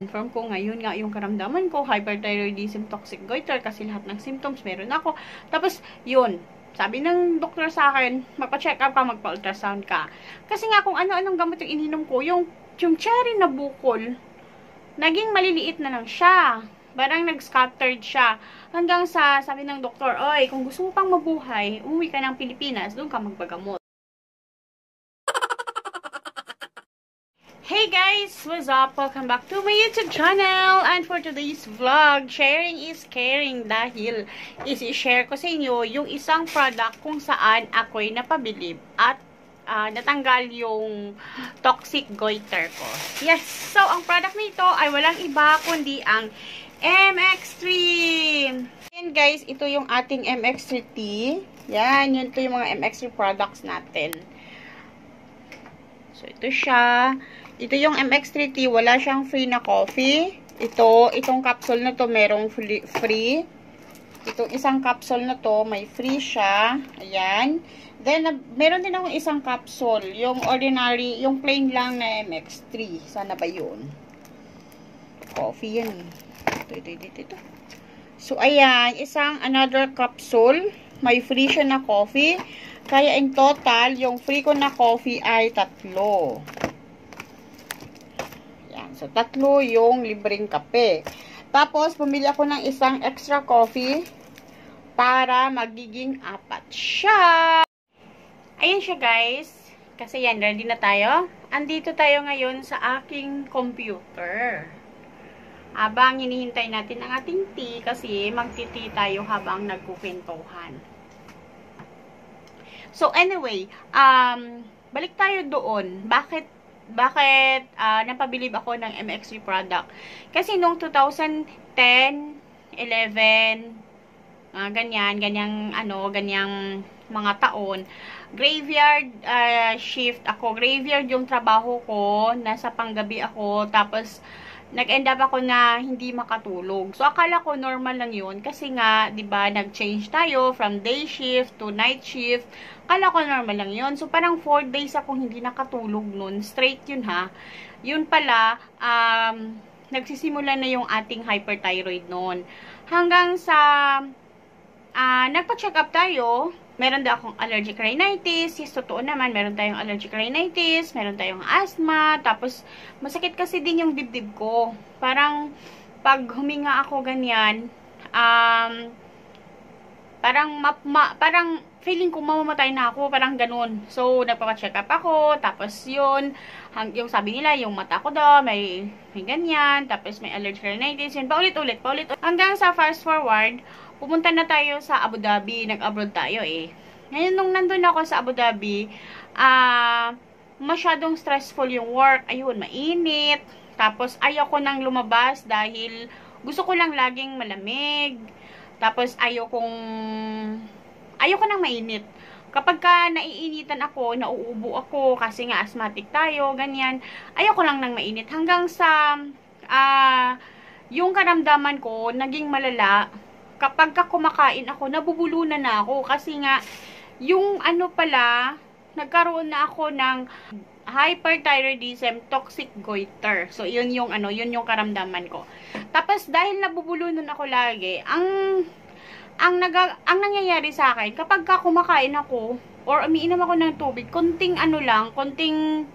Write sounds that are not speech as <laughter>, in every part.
confirm ko ngayon nga yung karamdaman ko, hyperthyroidism, toxic goiter, kasi lahat ng symptoms meron ako. Tapos, yun, sabi ng doktor sa akin, magpa-check up ka, magpa-ultrasound ka. Kasi nga kung ano-anong gamot yung ininom ko, yung, yung cherry na bukol, naging maliliit na lang siya. Parang nag-scattered siya. Hanggang sa, sabi ng doktor, oy, kung gusto mo pang mabuhay, umuwi ka ng Pilipinas, doon ka magpagamot. Hey guys! What's up? Welcome back to my YouTube channel! And for today's vlog, sharing is caring dahil isi-share ko sa inyo yung isang product kung saan ako'y napabilib at uh, natanggal yung toxic goiter ko. Yes! So, ang product nito ay walang iba kundi ang MX3! Yan guys, ito yung ating MX3T. Yan, yun ito yung mga MX3 products natin. So, ito siya. Ito yung MX3T, wala siyang free na coffee. Ito, itong capsule na to merong free. Itong isang capsule na to, may free siya. Ayan. Then, meron din akong isang capsule. Yung ordinary, yung plain lang na MX3. Sana ba yun? Coffee yan. Ito, ito, ito, ito. So, ayan. Isang another capsule. May free siya na coffee. Kaya in total, yung free ko na coffee ay tatlo. So, tatlo yung libreng kape. Tapos, pumili ako ng isang extra coffee para magiging apat siya. Ayan siya, guys. Kasi yan, ready na tayo. Andito tayo ngayon sa aking computer. Habang hinihintay natin ang ating tea kasi magti-tea tayo habang nagkukwentuhan. So, anyway, um, balik tayo doon. Bakit bakit uh, napabilib ako ng MX3 product. Kasi nung 2010, 11, uh, ganyan, ganyang, ano, ganyang mga taon, graveyard uh, shift ako. Graveyard yung trabaho ko, nasa panggabi ako, tapos, nag-end up ako na hindi makatulog. So, akala ko normal lang yun. Kasi nga, di ba nag-change tayo from day shift to night shift. Akala ko normal lang yun. So, parang 4 days ako hindi nakatulog nun. Straight yun ha. Yun pala, um, nagsisimula na yung ating hyperthyroid nun. Hanggang sa, uh, nagpa-check up tayo, meron daw akong allergic rhinitis. Yes, totoo naman, meron tayong allergic rhinitis, meron tayong asthma, tapos masakit kasi din yung dibdib ko. Parang pag huminga ako ganyan, um, parang ma, ma, parang feeling ko mamamatay na ako, parang ganun. So, nagpapa-check up ako, tapos yun, hang, yung sabi nila, yung mata ko daw, may, may ganyan, tapos may allergic rhinitis, yun, paulit-ulit, paulit. Hanggang sa fast forward, pumunta na tayo sa Abu Dhabi. Nag-abroad tayo eh. Ngayon, nung nandun ako sa Abu Dhabi, ah, uh, masyadong stressful yung work. Ayun, mainit. Tapos, ayaw ko nang lumabas dahil gusto ko lang laging malamig. Tapos, ayaw kong, ayaw ko nang mainit. Kapag ka naiinitan ako, nauubo ako, kasi nga asthmatic tayo, ganyan, ayaw ko lang nang mainit. Hanggang sa, uh, yung karamdaman ko, naging malala, kapag ka kumakain ako, nabubulunan na ako. Kasi nga, yung ano pala, nagkaroon na ako ng hyperthyroidism, toxic goiter. So, yun yung ano, yun yung karamdaman ko. Tapos, dahil nabubulunan ako lagi, ang ang naga, ang nangyayari sa akin, kapag ka kumakain ako, or umiinom ako ng tubig, konting ano lang, konting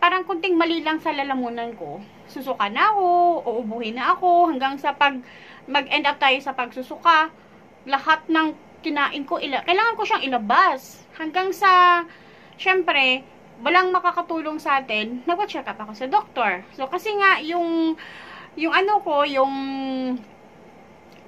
parang konting mali lang sa lalamunan ko. Susuka na ako, uubuhin na ako, hanggang sa pag mag-end up tayo sa pagsusuka, lahat ng kinain ko, ila kailangan ko siyang ilabas. Hanggang sa, syempre, walang makakatulong sa atin, nagpa-check up ako sa doktor. So, kasi nga, yung, yung ano ko, yung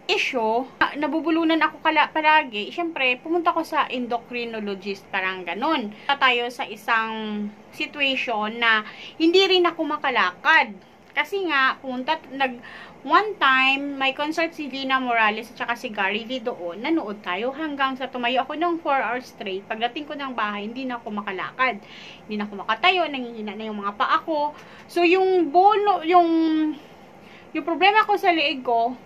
issue, nabubulunan ako kala, palagi, syempre, pumunta ko sa endocrinologist, parang ganun. Tayo sa isang situation na hindi rin ako makalakad. Kasi nga, punta, nag, one time, may concert si Vina Morales at saka si Gary V doon, nanood tayo hanggang sa tumayo ako ng 4 hours straight. Pagdating ko ng bahay, hindi na ako makalakad. Hindi na ako makatayo, nangihina na yung mga paa ko. So, yung bono, yung, yung problema ko sa liig ko,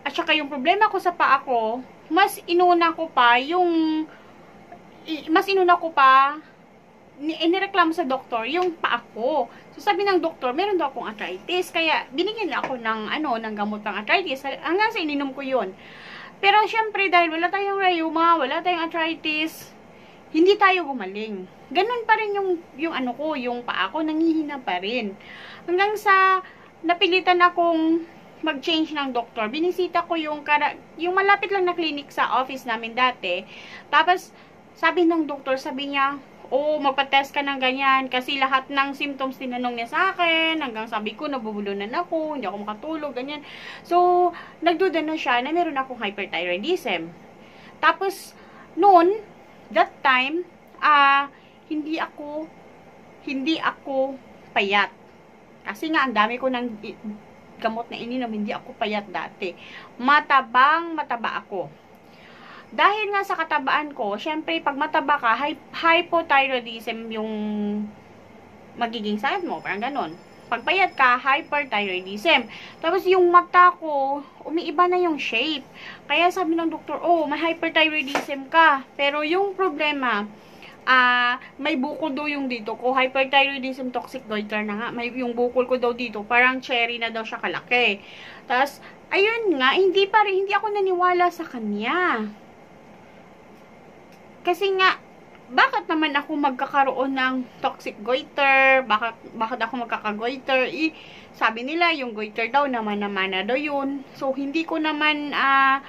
at saka yung problema ko sa paa ko, mas inuna ko pa yung, mas inuna ko pa inireklamo sa doktor yung paa ko. So, sabi ng doktor, meron daw akong arthritis. Kaya, binigyan na ako ng, ano, ng gamot ng arthritis. Hanggang sa ininom ko yun. Pero, syempre, dahil wala tayong rayuma, wala tayong arthritis, hindi tayo gumaling. Ganun pa rin yung, yung ano ko, yung paa ko, nangihina pa rin. Hanggang sa, napilitan akong mag-change ng doktor. Binisita ko yung, kara yung malapit lang na clinic sa office namin dati. Tapos, sabi ng doktor, sabi niya, oh, magpa-test ka ng ganyan. Kasi lahat ng symptoms tinanong niya sa akin. Hanggang sabi ko, nabubulunan ako, hindi ako makatulog, ganyan. So, nagduda na siya na meron akong hyperthyroidism. Tapos, noon, that time, ah, uh, hindi ako, hindi ako payat. Kasi nga, ang dami ko ng gamot na ininom, hindi ako payat dati. Matabang, mataba ako dahil nga sa katabaan ko, syempre, pag mataba ka, hypothyroidism yung magiging sakit mo. Parang ganon. Pag payat ka, hyperthyroidism. Tapos yung mata ko, umiiba na yung shape. Kaya sabi ng doktor, oh, may hyperthyroidism ka. Pero yung problema, uh, may bukol daw yung dito ko. Hyperthyroidism toxic goiter na nga. May yung bukol ko daw dito, parang cherry na daw siya kalaki. Tapos, ayun nga, hindi pa rin, hindi ako naniwala sa kanya. Kasi nga, bakit naman ako magkakaroon ng toxic goiter? Bakit, bakit ako magkakagoiter? Eh, sabi nila, yung goiter daw naman naman na daw yun. So, hindi ko naman uh,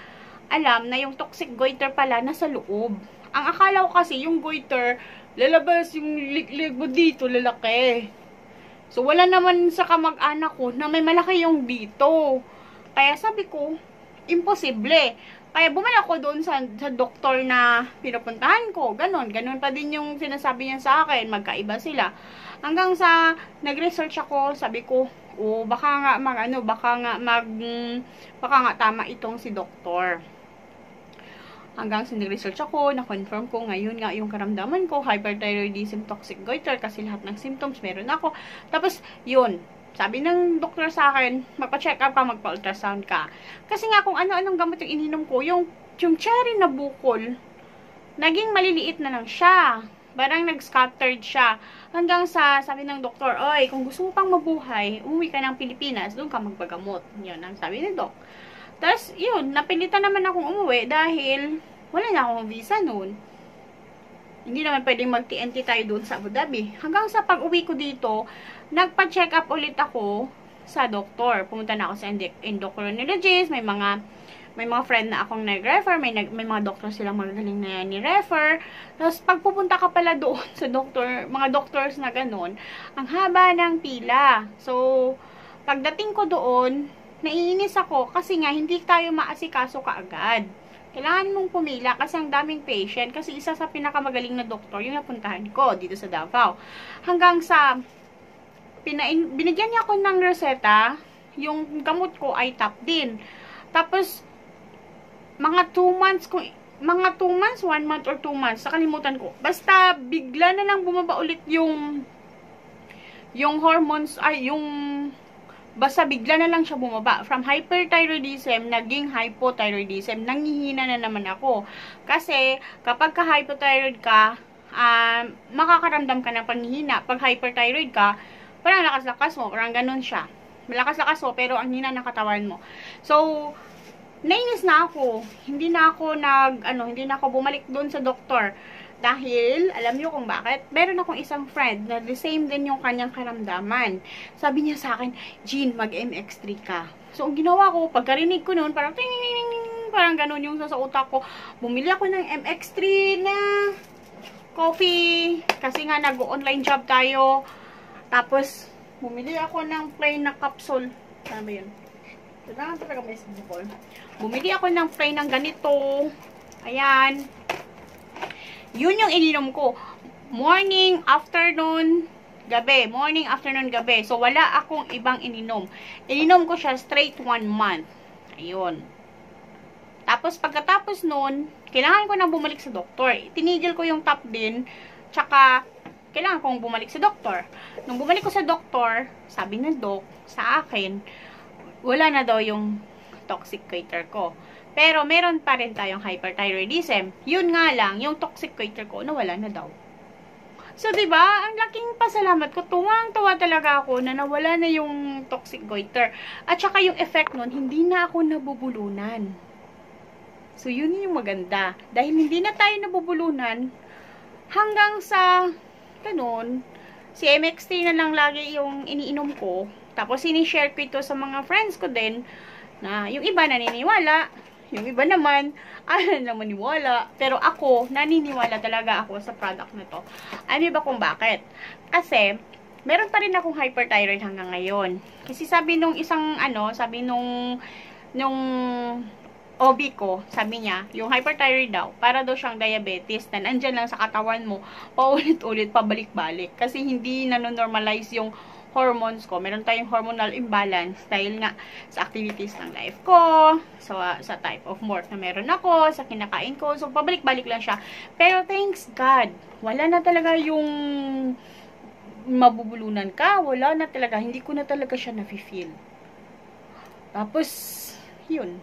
alam na yung toxic goiter pala nasa loob. Ang akala ko kasi, yung goiter, lalabas yung liglig mo dito, lalaki. So, wala naman sa kamag-anak ko na may malaki yung dito. Kaya sabi ko, imposible. Kaya bumalik ako doon sa, sa doktor na pinupuntahan ko. Ganon. Ganon pa din yung sinasabi niya sa akin. Magkaiba sila. Hanggang sa nag-research ako, sabi ko, oh, baka nga mag, ano, baka nga mag, baka nga tama itong si doktor. Hanggang sa nag-research ako, na-confirm ko ngayon nga yung karamdaman ko, hyperthyroidism, toxic goiter, kasi lahat ng symptoms meron ako. Tapos, yun, sabi ng doktor sa akin, magpa-check up ka, magpa-ultrasound ka. Kasi nga kung ano-anong gamot yung ininom ko, yung, yung cherry na bukol, naging maliliit na lang siya. Parang nag-scattered siya. Hanggang sa, sabi ng doktor, oy, kung gusto mo pang mabuhay, umuwi ka ng Pilipinas, doon ka magpagamot. Yun ang sabi ni Doc. Tapos, yun, napilitan naman akong umuwi dahil wala na akong visa noon. Hindi naman pwedeng mag-TNT tayo doon sa Abu Dhabi. Hanggang sa pag-uwi ko dito, nagpa-check up ulit ako sa doktor. Pumunta na ako sa endocrinologist, may mga may mga friend na akong nag-refer, may, nag, may mga doctor silang magagaling na ni-refer. Tapos, pag pupunta ka pala doon <laughs> sa doctor, mga doctors na ganun, ang haba ng pila. So, pagdating ko doon, naiinis ako kasi nga hindi tayo maasikaso kaagad kailangan mong pumila kasi ang daming patient. Kasi isa sa pinakamagaling na doktor yung napuntahan ko dito sa Davao. Hanggang sa, pinain, binigyan niya ako ng reseta, yung gamot ko ay top din. Tapos, mga 2 months, kung, mga 2 months, 1 month or 2 months, nakalimutan ko. Basta, bigla na lang bumaba ulit yung, yung hormones, ay, yung Basta bigla na lang siya bumaba. From hyperthyroidism, naging hypothyroidism. Nangihina na naman ako. Kasi, kapag ka-hypothyroid ka, uh, makakaramdam ka ng panghihina. Pag hyperthyroid ka, parang lakas-lakas mo. Parang ganun siya. Malakas-lakas mo, pero ang hina ng katawan mo. So, nainis na ako. Hindi na ako nag, ano, hindi na ako bumalik doon sa doktor. Dahil, alam niyo kung bakit? Meron akong isang friend na the same din yung kanyang karamdaman. Sabi niya sa akin, Jean, mag-MX3 ka. So, ang ginawa ko, pagkarinig ko noon, parang ting, ting, ting, parang ganun yung sa utak ko. Bumili ako ng MX3 na coffee. Kasi nga, nag-online job tayo. Tapos, bumili ako ng plain na capsule. Ano ba yun? Kailangan talaga may. Bumili ako ng plain ng ganito. Ayan. Yun yung ininom ko. Morning, afternoon, gabi. Morning, afternoon, gabi. So, wala akong ibang ininom. Ininom ko siya straight one month. Ayun. Tapos, pagkatapos nun, kailangan ko na bumalik sa doktor. Tinigil ko yung top din. Tsaka, kailangan kong bumalik sa doktor. Nung bumalik ko sa doktor, sabi ng doc sa akin, wala na daw yung toxic goiter ko. Pero meron pa rin tayong hyperthyroidism. Yun nga lang, yung toxic goiter ko, nawala na daw. So, di ba ang laking pasalamat ko. Tuwang-tuwa talaga ako na nawala na yung toxic goiter. At saka yung effect nun, hindi na ako nabubulunan. So, yun yung maganda. Dahil hindi na tayo nabubulunan, hanggang sa, ganun, si MX3 na lang lagi yung iniinom ko. Tapos, sinishare ko ito sa mga friends ko din, na yung iba naniniwala, yung iba naman, <laughs> ayaw na maniwala. Pero ako, naniniwala talaga ako sa product na to. Ano ba kung bakit? Kasi, meron pa rin akong hyperthyroid hanggang ngayon. Kasi sabi nung isang, ano, sabi nung, nung OB ko, sabi niya, yung hyperthyroid daw, para daw siyang diabetes na nandyan lang sa katawan mo, paulit-ulit, pabalik-balik. Kasi hindi nanonormalize yung hormones ko. Meron tayong hormonal imbalance dahil nga sa activities ng life ko, sa, sa type of work na meron ako, sa kinakain ko. So, pabalik-balik lang siya. Pero thanks God, wala na talaga yung mabubulunan ka. Wala na talaga. Hindi ko na talaga siya na-feel. Tapos, yun.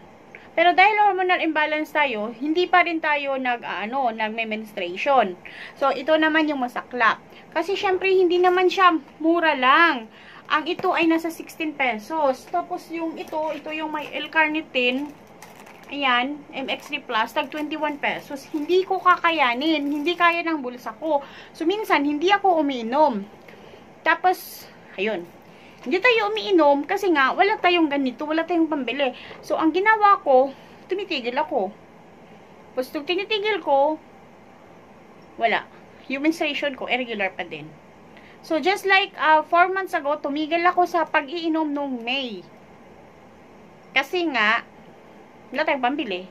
Pero dahil hormonal imbalance tayo, hindi pa rin tayo nag ano, nagme-menstruation. So ito naman yung masaklap. Kasi syempre hindi naman siya mura lang. Ang ito ay nasa 16 pesos. Tapos yung ito, ito yung may L-carnitine. Ayan, MX3 Plus, tag 21 pesos. Hindi ko kakayanin. Hindi kaya ng bulsa ko. So, minsan, hindi ako umiinom. Tapos, ayun, hindi tayo umiinom kasi nga wala tayong ganito, wala tayong pambili. So, ang ginawa ko, tumitigil ako. Tapos, tinitigil ko, wala. Yung menstruation ko, irregular pa din. So, just like 4 uh, months ago, tumigil ako sa pag-iinom nung May. Kasi nga, wala tayong pambili.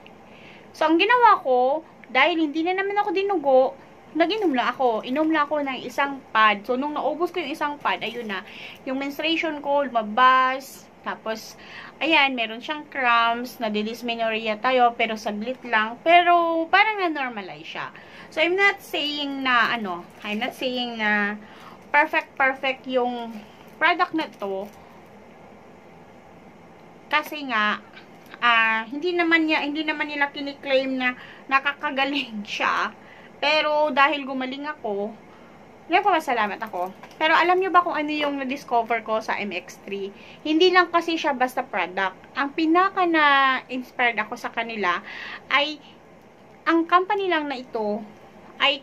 So, ang ginawa ko, dahil hindi na naman ako dinugo, nag-inom lang ako. Inom lang ako ng isang pad. So, nung naubos ko yung isang pad, ayun na, yung menstruation ko, lumabas, tapos, ayan, meron siyang cramps, nadidysmenorrhea tayo, pero saglit lang. Pero, parang na-normalize siya. So, I'm not saying na, ano, I'm not saying na perfect, perfect yung product na to. Kasi nga, uh, hindi naman niya, hindi naman nila kiniklaim na nakakagaling siya. Pero, dahil gumaling ako, nagpapasalamat ako. Pero, alam nyo ba kung ano yung na-discover ko sa MX3? Hindi lang kasi siya basta product. Ang pinaka na-inspired ako sa kanila ay, ang company lang na ito, ay,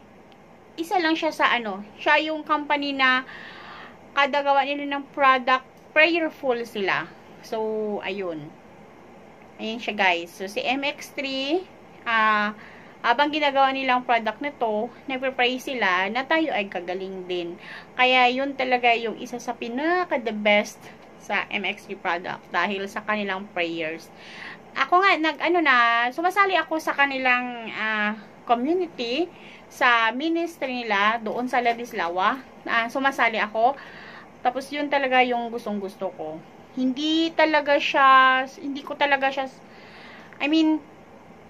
isa lang siya sa ano, siya yung company na kada gawa nila ng product, prayerful sila. So, ayun. Ayun siya guys. So, si MX3, ah, uh, habang ginagawa nilang product nito, nagpe-pray sila na tayo ay kagaling din. Kaya yun talaga yung isa sa pinaka the best sa MXP product dahil sa kanilang prayers. Ako nga nag ano na, sumasali ako sa kanilang uh, community sa ministry nila doon sa Ladislawa. Uh, sumasali ako. Tapos yun talaga yung gustong gusto ko. Hindi talaga siya, hindi ko talaga siya, I mean,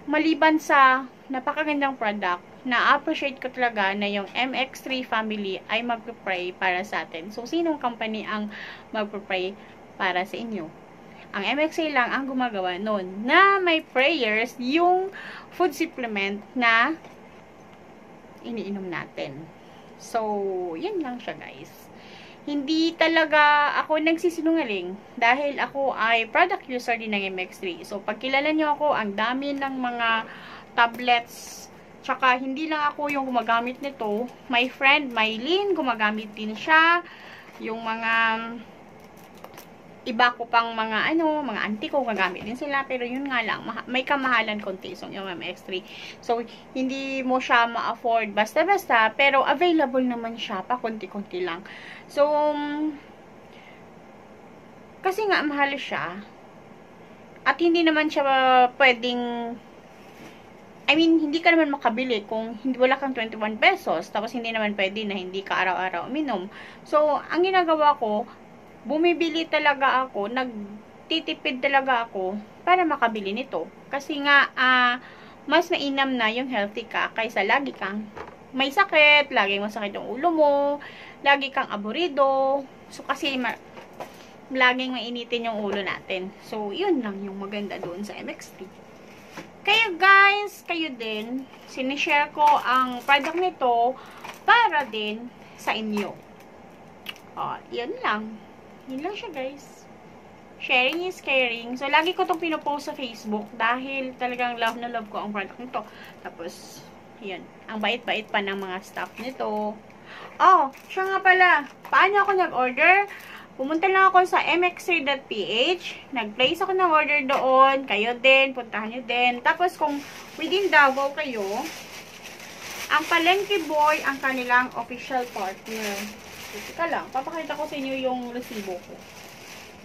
maliban sa napakagandang product, na-appreciate ko talaga na yung MX3 family ay magpapray para sa atin. So, sinong company ang magpapray para sa inyo? Ang MXA lang ang gumagawa noon na may prayers yung food supplement na iniinom natin. So, yun lang siya guys. Hindi talaga ako nagsisinungaling dahil ako ay product user din ng MX3. So, pag kilala nyo ako, ang dami ng mga tablets. Tsaka, hindi lang ako yung gumagamit nito. My friend, Mylene, gumagamit din siya. Yung mga iba ko pang mga ano, mga auntie ko gagamit din sila. Pero yun nga lang, may kamahalan konti so, yung MX3. So, hindi mo siya ma-afford basta-basta. Pero available naman siya pa konti-konti lang. So, kasi nga mahal siya. At hindi naman siya pwedeng I mean, hindi ka naman makabili kung hindi wala kang 21 pesos, tapos hindi naman pwede na hindi ka araw-araw uminom. So, ang ginagawa ko, bumibili talaga ako, nagtitipid talaga ako para makabili nito. Kasi nga, uh, mas mainam na yung healthy ka kaysa lagi kang may sakit, lagi masakit yung ulo mo, lagi kang aburido. So, kasi laging mainitin yung ulo natin. So, yun lang yung maganda doon sa MXT. Kaya guys, kayo din, sinishare ko ang product nito para din sa inyo. Oh, yun lang. Yun lang siya, guys. Sharing is caring. So, lagi ko itong pinopost sa Facebook dahil talagang love na love ko ang product nito. Tapos, yun. Ang bait-bait pa ng mga staff nito. Oh, siya nga pala. Paano ako nag-order? Pumunta lang ako sa mx3.ph. Nag-place ako ng order doon. Kayo din. Puntahan nyo din. Tapos, kung within Davao kayo, ang Palengke Boy ang kanilang official partner. Teka lang, papakita ko sa inyo yung resibo ko.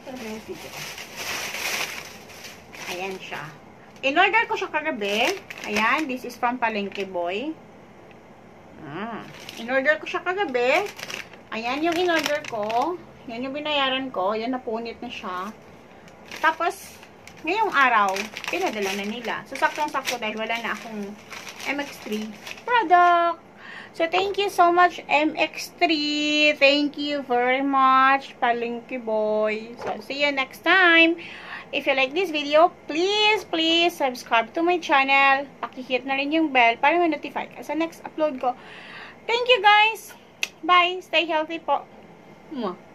Ba yung resibo ko? Ayan siya. In-order ko siya kagabi. Ayan, this is from Palengke Boy. Ah, in-order ko siya kagabi. Ayan yung in-order ko. Yan yung binayaran ko. Yan, napunit na siya. Tapos, ngayong araw, pinadala na nila. So, saktong-sakto dahil wala na akong MX3 product. So, thank you so much, MX3. Thank you very much, Palinky Boy. So, see you next time. If you like this video, please, please subscribe to my channel. Pakihit na rin yung bell para ma-notify ka sa next upload ko. Thank you, guys. Bye. Stay healthy po. Mwah.